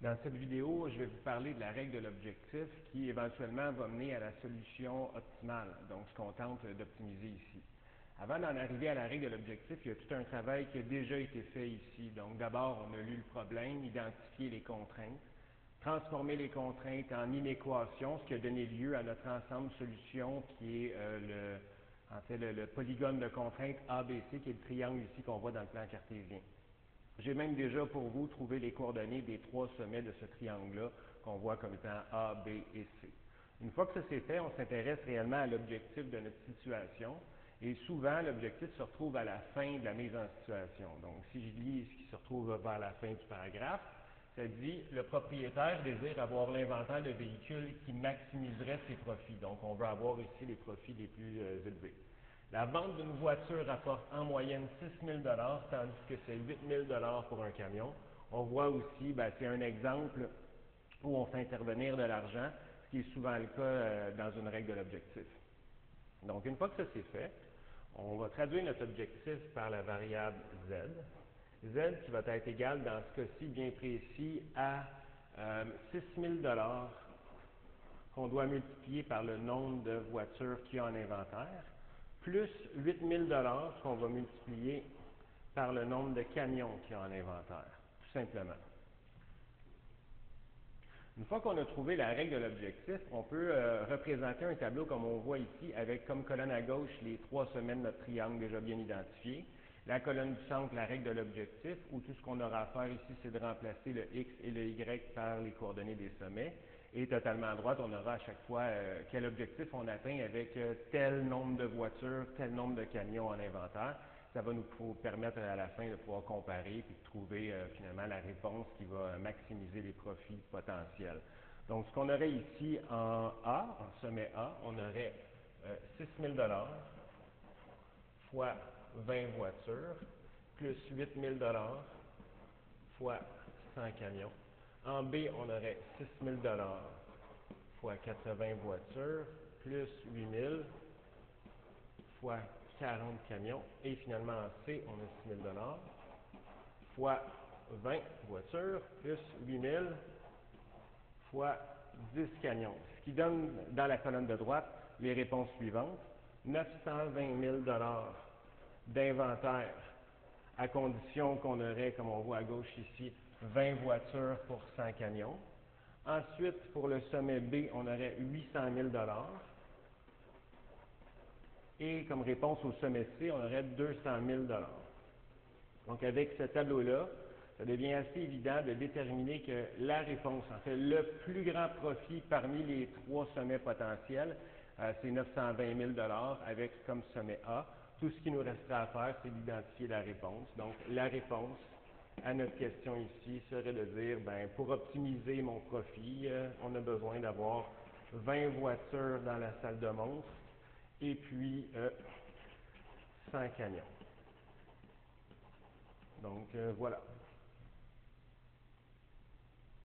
Dans cette vidéo, je vais vous parler de la règle de l'objectif qui éventuellement va mener à la solution optimale, donc ce qu'on tente d'optimiser ici. Avant d'en arriver à la règle de l'objectif, il y a tout un travail qui a déjà été fait ici. Donc d'abord, on a lu le problème, identifié les contraintes, transformer les contraintes en inéquations, ce qui a donné lieu à notre ensemble solution qui est euh, le polygone de contraintes ABC, qui est le triangle ici qu'on voit dans le plan cartésien. J'ai même déjà pour vous trouvé les coordonnées des trois sommets de ce triangle-là qu'on voit comme étant A, B et C. Une fois que ça c'est fait, on s'intéresse réellement à l'objectif de notre situation. Et souvent, l'objectif se retrouve à la fin de la mise en situation. Donc, si je lis ce qui se retrouve vers la fin du paragraphe, ça dit le propriétaire désire avoir l'inventaire de véhicules qui maximiserait ses profits. Donc, on veut avoir ici les profits les plus euh, élevés. La vente d'une voiture rapporte en moyenne 6 000 tandis que c'est 8 000 pour un camion. On voit aussi, ben, c'est un exemple où on fait intervenir de l'argent, ce qui est souvent le cas euh, dans une règle de l'objectif. Donc, une fois que ça c'est fait, on va traduire notre objectif par la variable z. z qui va être égal, dans ce cas-ci bien précis, à euh, 6 000 qu'on doit multiplier par le nombre de voitures qu'il y a en inventaire plus 8 000 qu'on va multiplier par le nombre de camions qu'il y a en inventaire, tout simplement. Une fois qu'on a trouvé la règle de l'objectif, on peut euh, représenter un tableau comme on voit ici, avec comme colonne à gauche les trois sommets de notre triangle déjà bien identifiés, la colonne du centre, la règle de l'objectif, où tout ce qu'on aura à faire ici, c'est de remplacer le x et le y par les coordonnées des sommets. Et totalement à droite, on aura à chaque fois euh, quel objectif on atteint avec euh, tel nombre de voitures, tel nombre de camions en inventaire. Ça va nous permettre à la fin de pouvoir comparer et de trouver euh, finalement la réponse qui va maximiser les profits potentiels. Donc, ce qu'on aurait ici en A, en sommet A, on aurait 6 000 fois 20 voitures, plus 8 000 fois 100 camions. En B, on aurait 6 000 fois 80 voitures, plus 8 000 fois 40 camions. Et finalement, en C, on a 6 000 fois 20 voitures, plus 8 000 fois 10 camions. Ce qui donne dans la colonne de droite les réponses suivantes. 920 000 d'inventaire à condition qu'on aurait, comme on voit à gauche ici, 20 voitures pour 100 camions. Ensuite, pour le sommet B, on aurait 800 000 Et comme réponse au sommet C, on aurait 200 000 Donc, avec ce tableau-là, ça devient assez évident de déterminer que la réponse, en fait, le plus grand profit parmi les trois sommets potentiels, euh, c'est 920 000 avec comme sommet A. Tout ce qui nous restera à faire, c'est d'identifier la réponse. Donc, la réponse à notre question ici serait de dire, ben, pour optimiser mon profit, euh, on a besoin d'avoir 20 voitures dans la salle de montre et puis 100 euh, camions. Donc, euh, voilà.